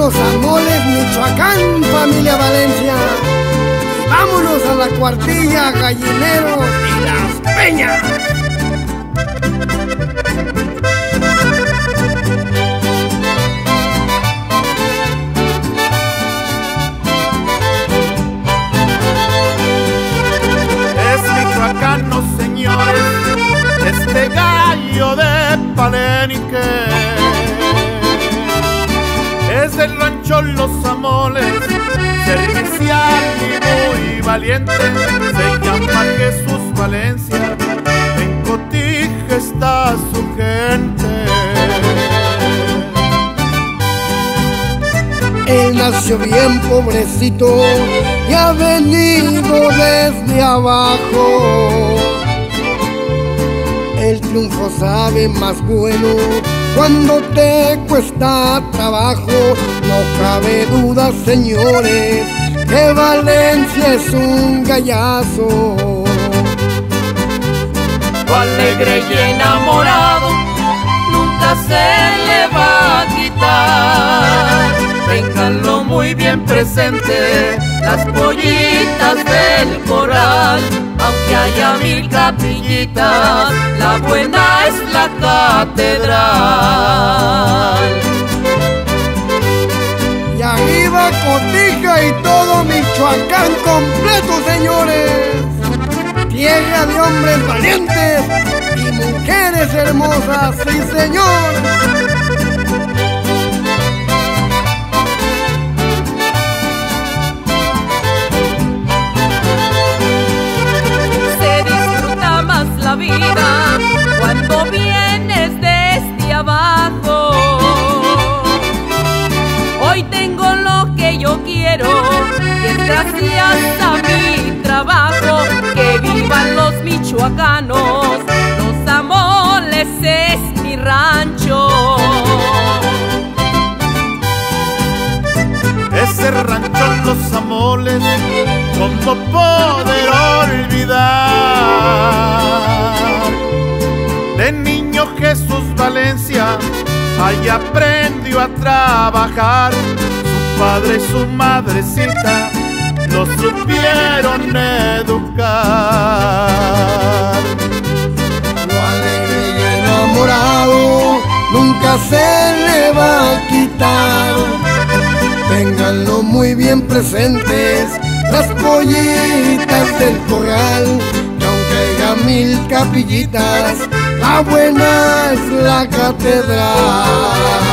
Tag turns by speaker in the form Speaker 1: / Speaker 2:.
Speaker 1: Los Amoles, Michoacán, familia Valencia. Vámonos a la cuartilla, gallineros y las peñas.
Speaker 2: Es michoacano, señores, este gallo de Palenque. Del rancho Los Amoles, servicial y muy valiente. Se llama Jesús Valencia, en Cotija está su gente.
Speaker 1: Él nació bien pobrecito y ha venido desde abajo. Triunfo sabe más bueno cuando te cuesta trabajo. No cabe duda, señores, que Valencia es un gallazo.
Speaker 3: Lo alegre y enamorado nunca se le va a quitar. Ténganlo muy bien presente, las pollitas del corral. Haya mil capillitas, la buena es la catedral.
Speaker 1: Y arriba Cotija y todo Michoacán completo, señores. Tierra de hombres valientes y mujeres hermosas, sí, señor.
Speaker 3: Cuando vienes desde abajo. Hoy tengo lo que yo quiero y gracias a mi trabajo que vivan los michoacanos. Los amoles es mi rancho.
Speaker 2: Ese rancho Los Amoles, ¿cómo poder olvidar? Ahí aprendió a trabajar. Su padre y su madrecita lo supieron educar.
Speaker 1: Lo alegre y enamorado nunca se le va a quitar. Ténganlo muy bien presentes, las pollitas del corral. Mil capillitas, la buena es la catedral.